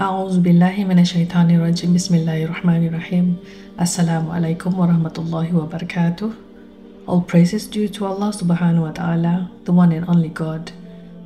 أعوذ بالله من الشيطان الرجيم بسم الله الرحمن الرحيم Assalamu alaikum wa rahmatullahi wa barakatuh All praises due to Allah subhanahu wa ta'ala, the one and only God.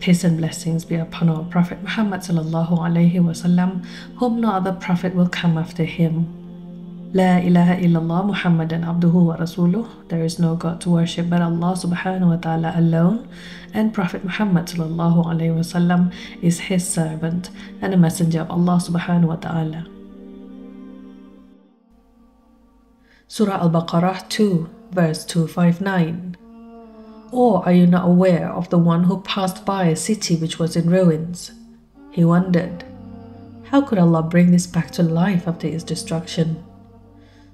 Peace and blessings be upon our Prophet Muhammad sallallahu alaihi wasallam, whom no other prophet will come after him. There is no God to worship but Allah subhanahu wa ta'ala alone. And Prophet Muhammad sallallahu alayhi wasallam is his servant and a messenger of Allah subhanahu wa ta'ala. Surah Al-Baqarah 2 verse 259 Or are you not aware of the one who passed by a city which was in ruins? He wondered, how could Allah bring this back to life after its destruction?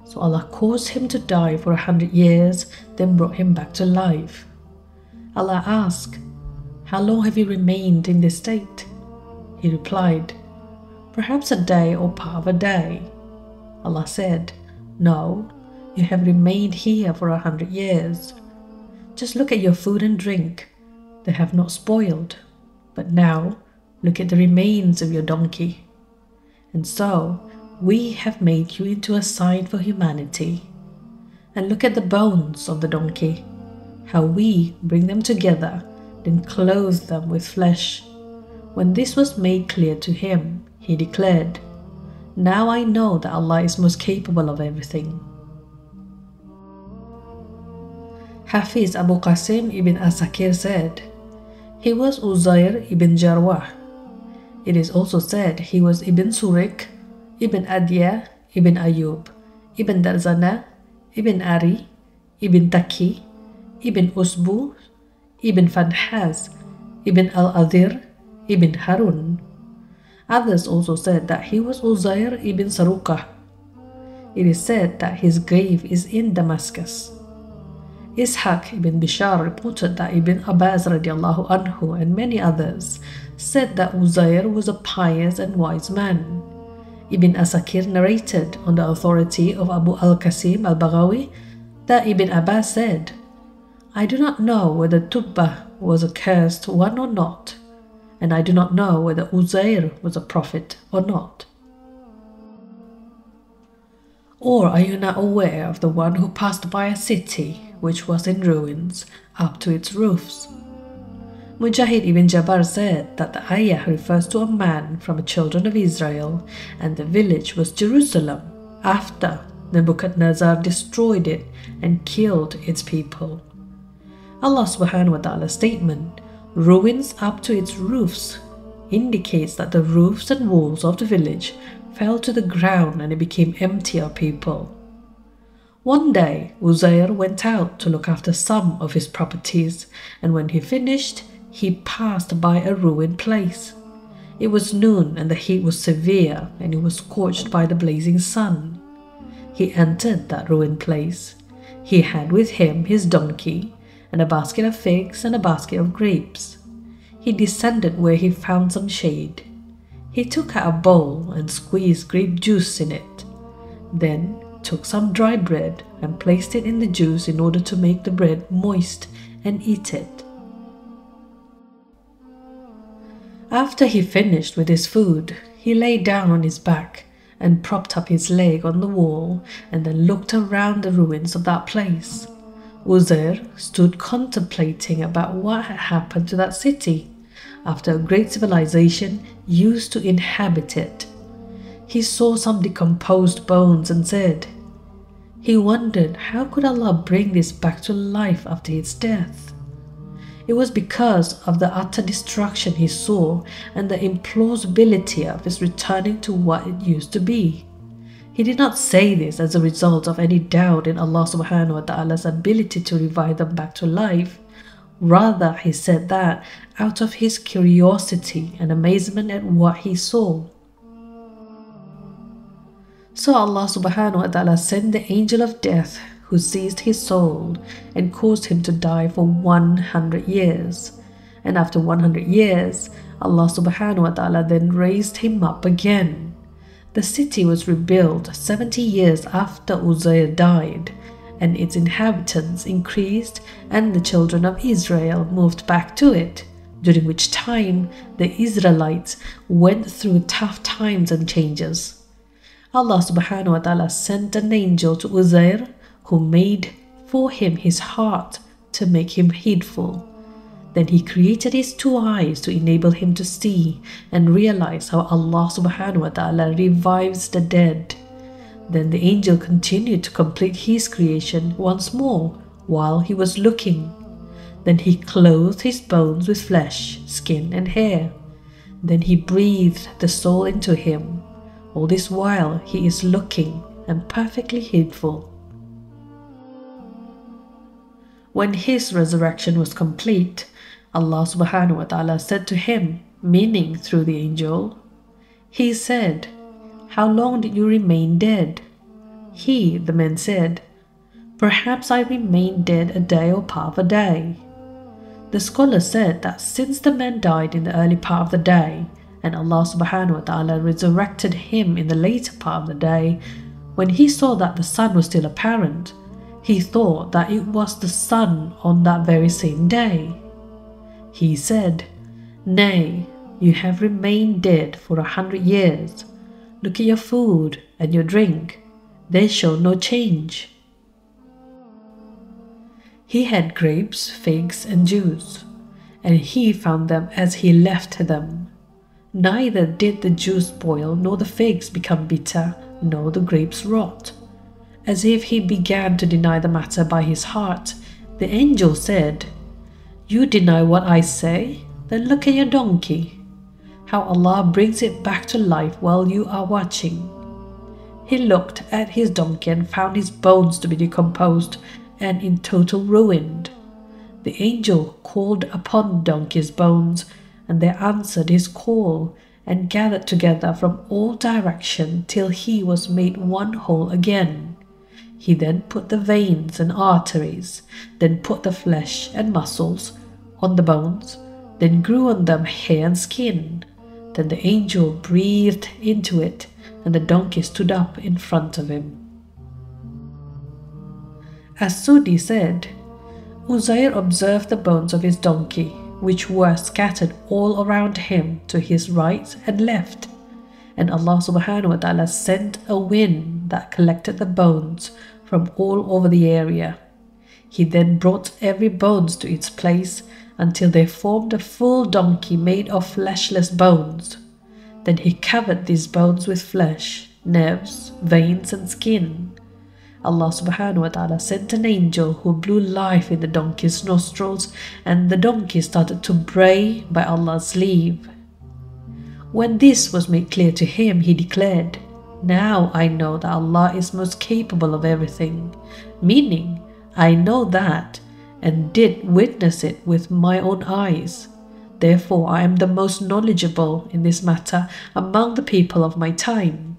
So Allah caused him to die for a hundred years, then brought him back to life. Allah asked, How long have you remained in this state? He replied, Perhaps a day or part of a day. Allah said, No, you have remained here for a hundred years. Just look at your food and drink. They have not spoiled. But now, look at the remains of your donkey. And so, we have made you into a sign for humanity. And look at the bones of the donkey, how we bring them together, then clothe them with flesh. When this was made clear to him, he declared, Now I know that Allah is most capable of everything. Hafiz Abu Qasim ibn Asakir said, He was Uzair ibn Jarwah. It is also said he was Ibn Surik Ibn Adiyah, Ibn Ayub, Ibn Darzana, Ibn Ari, Ibn Taki, Ibn Usbu, Ibn Fanhaz, Ibn Al-Adhir, Ibn Harun. Others also said that he was Uzair ibn Sarukah. It is said that his grave is in Damascus. Ishaq ibn Bishar reported that Ibn Abbas radiallahu anhu and many others said that Uzair was a pious and wise man. Ibn Asakir narrated on the authority of Abu al-Qasim al-Baghawi that Ibn Abbas said, I do not know whether Tubba was a cursed one or not, and I do not know whether Uzair was a prophet or not. Or are you not aware of the one who passed by a city which was in ruins up to its roofs? Mujahid ibn Jabbar said that the ayah refers to a man from the children of Israel and the village was Jerusalem after Nebuchadnezzar destroyed it and killed its people. Allah subhanahu wa ta'ala's statement, ruins up to its roofs, indicates that the roofs and walls of the village fell to the ground and it became empty of people. One day, Uzair went out to look after some of his properties, and when he finished, he passed by a ruined place. It was noon and the heat was severe and he was scorched by the blazing sun. He entered that ruined place. He had with him his donkey and a basket of figs and a basket of grapes. He descended where he found some shade. He took out a bowl and squeezed grape juice in it. Then took some dry bread and placed it in the juice in order to make the bread moist and eat it. After he finished with his food, he lay down on his back and propped up his leg on the wall and then looked around the ruins of that place. Uzair stood contemplating about what had happened to that city after a great civilization used to inhabit it. He saw some decomposed bones and said, He wondered how could Allah bring this back to life after its death? It was because of the utter destruction he saw and the implausibility of his returning to what it used to be. He did not say this as a result of any doubt in Allah subhanahu wa ta'ala's ability to revive them back to life. Rather, he said that out of his curiosity and amazement at what he saw. So Allah subhanahu wa ta'ala sent the angel of death who seized his soul and caused him to die for 100 years. And after 100 years, Allah subhanahu wa ta'ala then raised him up again. The city was rebuilt 70 years after Uzair died, and its inhabitants increased, and the children of Israel moved back to it, during which time the Israelites went through tough times and changes. Allah subhanahu wa ta'ala sent an angel to Uzair who made for him his heart to make him heedful. Then he created his two eyes to enable him to see and realize how Allah subhanahu wa ta'ala revives the dead. Then the angel continued to complete his creation once more while he was looking. Then he clothed his bones with flesh, skin, and hair. Then he breathed the soul into him. All this while he is looking and perfectly heedful. When his resurrection was complete, Allah subhanahu wa ta'ala said to him, meaning through the angel, He said, How long did you remain dead? He, the man, said, Perhaps I remained dead a day or part of a day. The scholar said that since the man died in the early part of the day, and Allah subhanahu wa ta'ala resurrected him in the later part of the day, when he saw that the sun was still apparent, he thought that it was the sun on that very same day. He said, Nay, you have remained dead for a hundred years. Look at your food and your drink. They show no change. He had grapes, figs, and juice, and he found them as he left them. Neither did the juice spoil, nor the figs become bitter, nor the grapes rot. As if he began to deny the matter by his heart, the angel said, You deny what I say? Then look at your donkey. How Allah brings it back to life while you are watching. He looked at his donkey and found his bones to be decomposed and in total ruined. The angel called upon donkey's bones, and they answered his call and gathered together from all direction till he was made one whole again. He then put the veins and arteries, then put the flesh and muscles on the bones, then grew on them hair and skin. Then the angel breathed into it, and the donkey stood up in front of him. As Sudi said, Uzair observed the bones of his donkey, which were scattered all around him to his right and left. And Allah subhanahu wa ta'ala sent a wind that collected the bones from all over the area. He then brought every bones to its place until they formed a full donkey made of fleshless bones. Then he covered these bones with flesh, nerves, veins, and skin. Allah subhanahu wa ta'ala sent an angel who blew life in the donkey's nostrils, and the donkey started to bray by Allah's leave. When this was made clear to him, he declared, now I know that Allah is most capable of everything, meaning I know that and did witness it with my own eyes. Therefore, I am the most knowledgeable in this matter among the people of my time.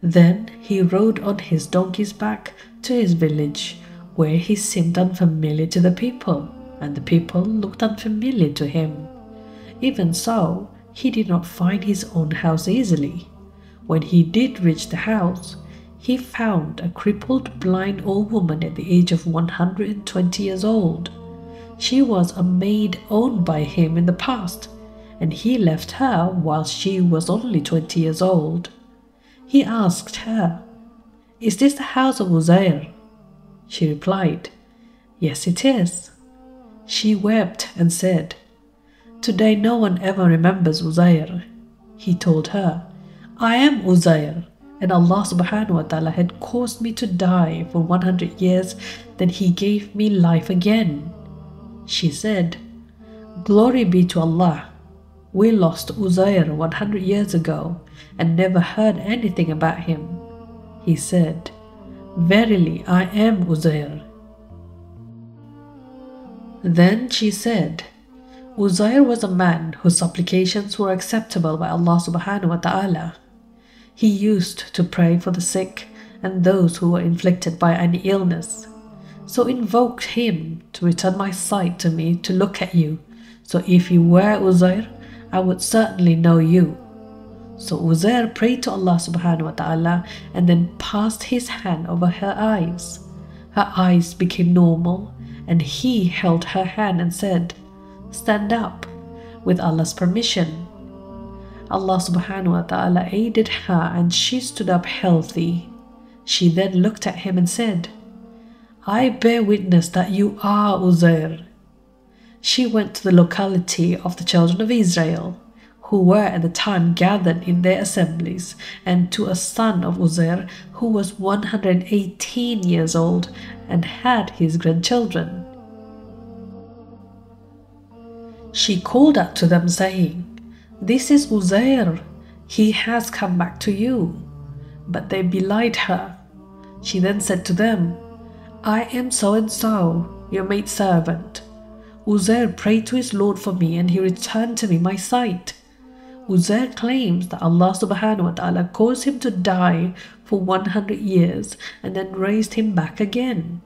Then he rode on his donkey's back to his village, where he seemed unfamiliar to the people, and the people looked unfamiliar to him. Even so, he did not find his own house easily. When he did reach the house, he found a crippled blind old woman at the age of 120 years old. She was a maid owned by him in the past, and he left her while she was only 20 years old. He asked her, Is this the house of Uzair? She replied, Yes, it is. She wept and said, Today no one ever remembers Uzair. He told her, I am Uzair, and Allah subhanahu wa ta'ala had caused me to die for 100 years, then He gave me life again. She said, Glory be to Allah. We lost Uzair 100 years ago and never heard anything about him. He said, Verily, I am Uzair. Then she said, Uzair was a man whose supplications were acceptable by Allah subhanahu wa ta'ala. He used to pray for the sick and those who were inflicted by any illness. So invoked him to return my sight to me to look at you. So if you were Uzair, I would certainly know you. So Uzair prayed to Allah subhanahu wa ta'ala and then passed his hand over her eyes. Her eyes became normal and he held her hand and said, Stand up, with Allah's permission. Allah subhanahu wa ta'ala aided her and she stood up healthy. She then looked at him and said, I bear witness that you are Uzair. She went to the locality of the children of Israel, who were at the time gathered in their assemblies, and to a son of Uzair who was 118 years old and had his grandchildren. She called out to them, saying, This is Uzair, he has come back to you. But they belied her. She then said to them, I am so and so, your maidservant. Uzair prayed to his Lord for me and he returned to me my sight. Uzair claims that Allah subhanahu wa ta'ala caused him to die for 100 years and then raised him back again.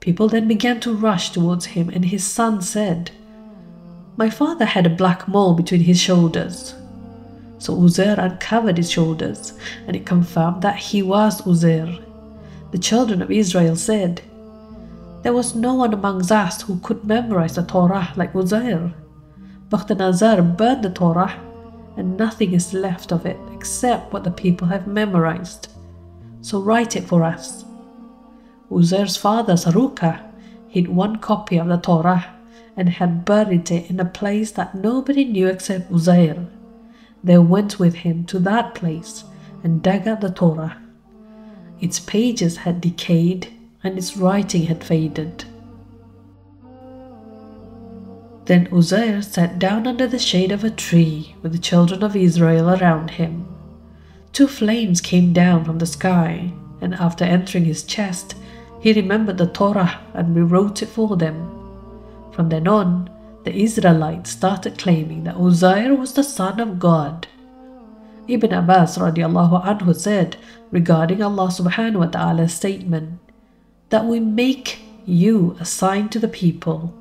People then began to rush towards him and his son said, my father had a black mole between his shoulders. So Uzair uncovered his shoulders, and it confirmed that he was Uzair. The children of Israel said, There was no one amongst us who could memorize the Torah like Uzair. Bakhtanazar burned the Torah, and nothing is left of it except what the people have memorized. So write it for us. Uzair's father, Saruka, hid one copy of the Torah and had buried it in a place that nobody knew except Uzair. They went with him to that place and dug out the Torah. Its pages had decayed and its writing had faded. Then Uzair sat down under the shade of a tree with the children of Israel around him. Two flames came down from the sky, and after entering his chest, he remembered the Torah and rewrote it for them. From then on, the Israelites started claiming that Uzair was the son of God. Ibn Abbas radiallahu anhu said regarding Allah subhanahu wa ta'ala's statement that we make you a sign to the people.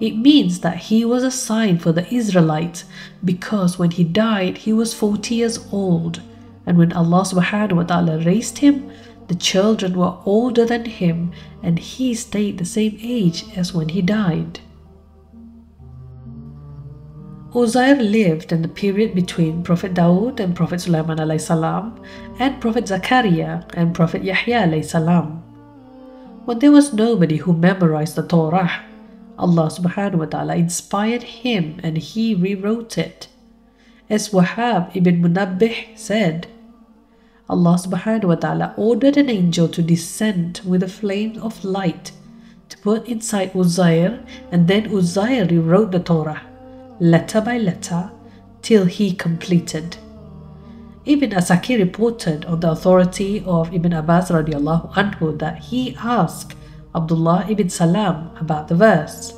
It means that he was a sign for the Israelites because when he died he was 40 years old and when Allah subhanahu wa ta'ala raised him the children were older than him and he stayed the same age as when he died. Uzair lived in the period between Prophet Dawood and Prophet Sulaiman salam, and Prophet Zakaria and Prophet Yahya salam. When there was nobody who memorized the Torah, Allah subhanahu wa ta'ala inspired him and he rewrote it. As Wahab ibn Munabbih said, Allah subhanahu wa ta'ala ordered an angel to descend with a flame of light to put inside Uzair and then Uzair rewrote the Torah, letter by letter, till he completed. Ibn Asakir reported on the authority of Ibn Abbas radiallahu anhu that he asked Abdullah ibn Salam about the verse.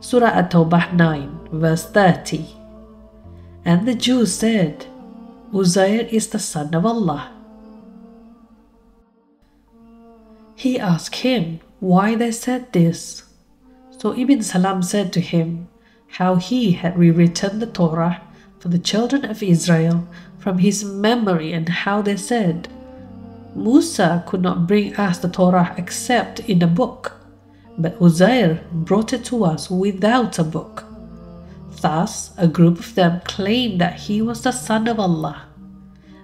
Surah At-Tawbah 9 verse 30 And the Jews said, Uzair is the son of Allah. He asked him why they said this. So Ibn Salam said to him how he had rewritten the Torah for the children of Israel from his memory and how they said, Musa could not bring us the Torah except in a book, but Uzair brought it to us without a book. Thus, a group of them claimed that he was the son of Allah.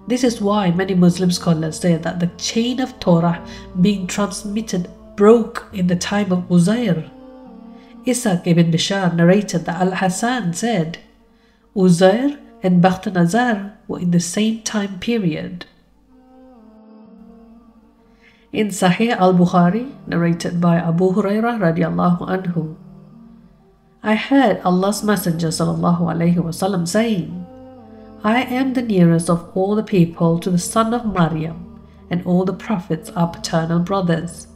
This is why many Muslim scholars say that the chain of Torah being transmitted broke in the time of Uzair. Ishaq ibn Bishar narrated that Al-Hasan said, Uzair and Bakhtanazar were in the same time period. In Sahih al-Bukhari, narrated by Abu Hurairah radiallahu anhu, I heard Allah's Messenger sallallahu alaihi wasallam saying, I am the nearest of all the people to the son of Maryam, and all the prophets are paternal brothers,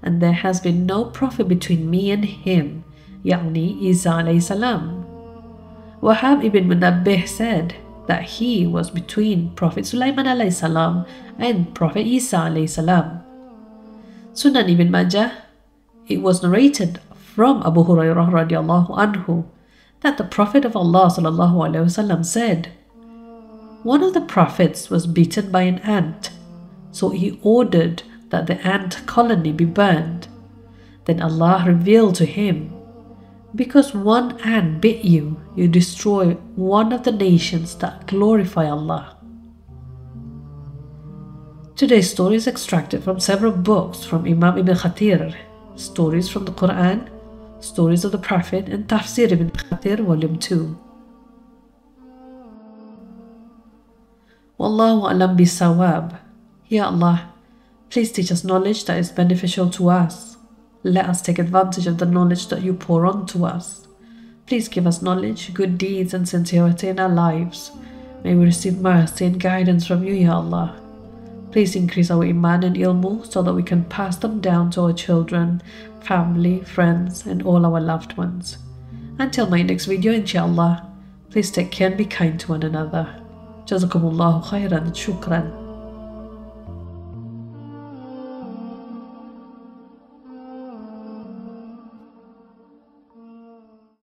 and there has been no prophet between me and him, Yani Isa alayhi salam. Wahab ibn Munabbih said that he was between Prophet Sulaiman alayhi salam and Prophet Isa alayhi salam. Sunan ibn Majah, it was narrated from Abu Hurairah radiallahu anhu that the Prophet of Allah sallallahu alaihi wasallam said, One of the prophets was beaten by an ant, so he ordered that the ant colony be burned. Then Allah revealed to him, Because one ant bit you, you destroy one of the nations that glorify Allah. Today's story is extracted from several books from Imam Ibn Kathir, stories from the Quran, stories of the Prophet, and Tafsir Ibn Kathir, Volume 2. Wallahu alam bisawab. Ya Allah, please teach us knowledge that is beneficial to us. Let us take advantage of the knowledge that you pour onto us. Please give us knowledge, good deeds, and sincerity in our lives. May we receive mercy and guidance from you, Ya Allah. Please increase our iman and ilmu so that we can pass them down to our children, family, friends, and all our loved ones. Until my next video, inshallah, please take care and be kind to one another. جزاكم الله خيرا. شكرا.